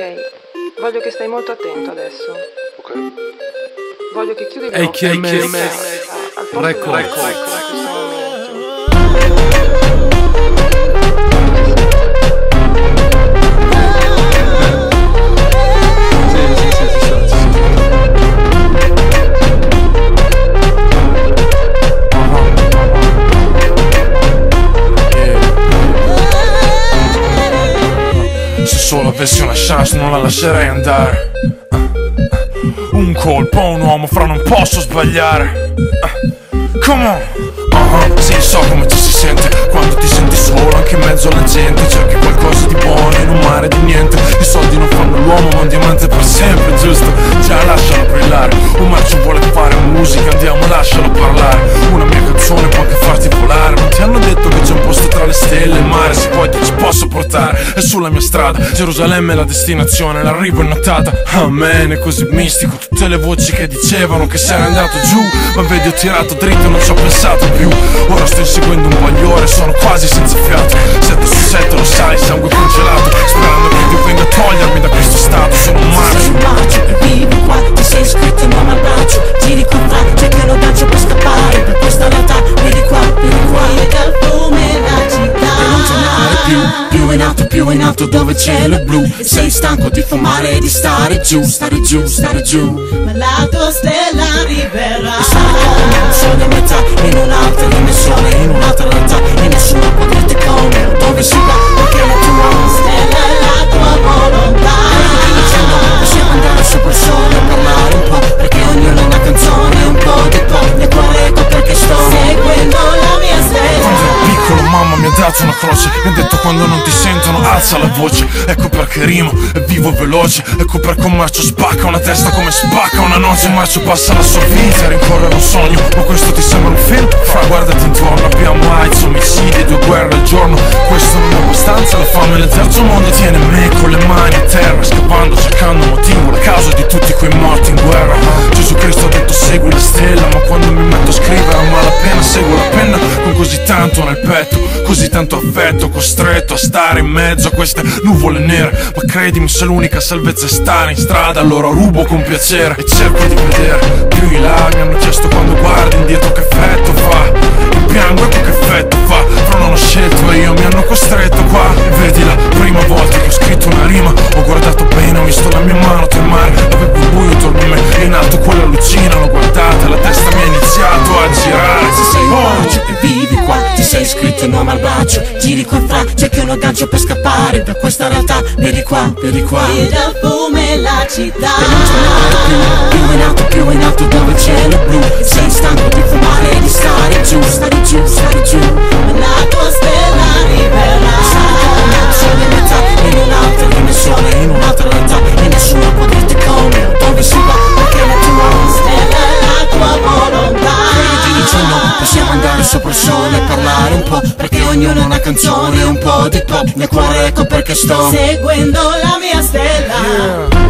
Ok, voglio che stai molto attento adesso. Ok. Voglio che chiudi gli occhi. chi è Eh, avessi una chance non la lascerei andare. Un colpo a un uomo fra non posso sbagliare. Come on. Uh-huh. Sì so come ci si sente Quando ti senti solo anche in mezzo alla gente. Cerchi qualcosa di buono in un mare di niente. I soldi non fanno l'uomo ma un diamante per sempre giusto? Già lascialo brillare. Un marcio vuole fare musica andiamo lascialo parlare. Una mia È sulla mia strada Gerusalemme è la destinazione L'arrivo è notata Amen è così mistico Tutte le voci che dicevano che sei andato giù. Ma vedi ho tirato dritto e non ci ho pensato più. Ora sto inseguendo un bagliore Sono quasi senza fiato in alto, dove il cielo è blu. E sei stanco di fumare e di stare giù Stare giù, stare giù. Ma la tua stella arriverà E sono come un sole a metà In un'altra dato una croce Mi ha detto quando non ti sentono alza la voce. Ecco perché rimo e vivo veloce. Ecco perché un marcio spacca una testa come spacca una noce. Un marcio passa la sua vita a rincorrere un sogno. Ma questo ti sembra un film? Fra guardati intorno Abbiamo AIDS, omicidi, due guerre al giorno. Questo non è abbastanza La fame nel terzo mondo tiene me con le mani a terra tanto nel petto Così tanto affetto Costretto a stare in mezzo a queste nuvole nere. Ma credimi se l'unica salvezza è stare in strada Allora rubo con piacere e cerco di vedere. Più in là mi hanno chiesto quando guardi indietro che effetto fa. Il piango che effetto fa. Però non ho scelto e io mi hanno costretto qua. E vedi la prima volta che ho scritto una rima Ho guardato bene, ho visto la mia mano Iscritto in nome al braccio Giri qua fra cerchi un gancio per scappare Da questa realtà. Vieni qua, vieni qua. Gira il fume la città. E più Più in alto, più in alto dove il cielo blu. E sei stanco di fumare e di Stare giù, stare sopra il sole e parlare un po' Perché ognuno ha una canzone, un po' di pop Nel cuore ecco perché sto Seguendo la mia stella